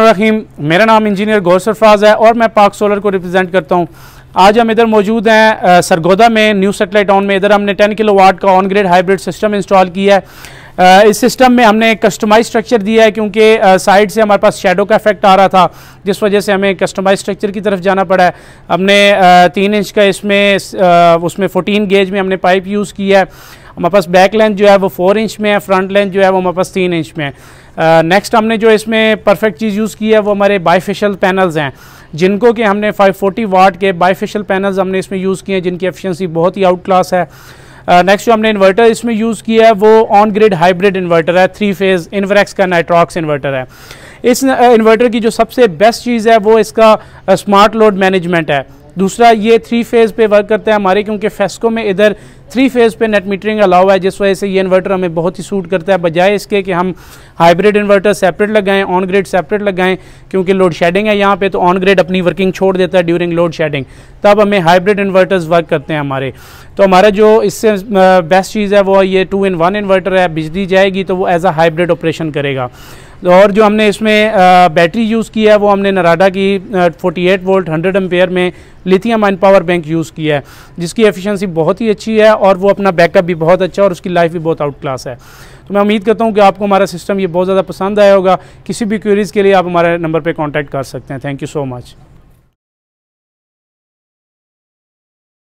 बसमीम मेरा नाम इंजीनियर गौर सरफराज है और मैं पाक सोलर को रिप्रेजेंट करता हूँ। आज हम इधर मौजूद हैं सरगोदा में, न्यू सेटेलाइट टाउन में। इधर हमने 10 किलो वाट का on grid hybrid system install किया है। इस सिस्टम में हमने कस्टमाइज स्ट्रक्चर दिया है क्योंकि साइड से हमारे पास शेडो का इफ़ेक्ट आ रहा था, जिस वजह से हमें कस्टमाइज स्ट्रक्चर की तरफ़ जाना पड़ा है। हमने तीन इंच का इसमें उसमें फोर्टीन गेज में हमने पाइप यूज़ किया है। हमारे पास बैक लेंथ जो है वो फोर इंच में है फ्रंट लेंथ जो है वो हमारे पास तीन इंच में है। नेक्स्ट हमने जो इसमें परफेक्ट चीज़ यूज़ की है वो हमारे बाईफेशल पैनल्स हैं, जिनको कि हमने 540 वाट के बाईफेशल पैनल्स हमने इसमें यूज़ किए हैं, जिनकी एफिशिएंसी बहुत ही आउट क्लास है। नेक्स्ट जो हमने इन्वर्टर इसमें यूज़ किया है, वो ऑन ग्रिड हाइब्रिड इन्वर्टर है थ्री फ़ेज़ इन्वरेक्स का नाइट्रॉक्स इन्वर्टर है। इस इन्वर्टर की जो सबसे बेस्ट चीज़ है, वो इसका स्मार्ट लोड मैनेजमेंट है। दूसरा, ये थ्री फ़ेज़ पे वर्क करता है हमारे, क्योंकि फेस्को में इधर थ्री फ़ेज़ पे नेट मीटरिंग अलाउ है, जिस वजह से ये इन्वर्टर हमें बहुत ही सूट करता है। बजाय इसके कि हम हाइब्रिड इन्वर्टर सेपरेट लगाएँ ऑन ग्रेड सेपरेट लगाएँ, क्योंकि लोड शेडिंग है यहाँ पे तो ऑन ग्रेड अपनी वर्किंग छोड़ देता है ड्यूरिंग लोड शेडिंग तब हमें हाइब्रिड इन्वर्टर्स वर्क करते हैं हमारे। तो हमारा जो इससे बेस्ट चीज़ है वो ये टू इन वन इन्वर्टर है, बिजली जाएगी तो वो एज अ हाइब्रिड ऑपरेशन करेगा। और जो हमने इसमें बैटरी यूज़ किया है, वो हमने नराडा की 48 वोल्ट 100 एम्पेयर में lithium ion power bank use किया है, जिसकी एफिशिएंसी बहुत ही अच्छी है और वो अपना बैकअप भी बहुत अच्छा और उसकी लाइफ भी बहुत आउट क्लास है। तो मैं उम्मीद करता हूँ कि आपको हमारा सिस्टम ये बहुत ज़्यादा पसंद आया होगा। किसी भी क्यूरीज़ के लिए आप हमारे नंबर पर कॉन्टैक्ट कर सकते हैं। Thank you so much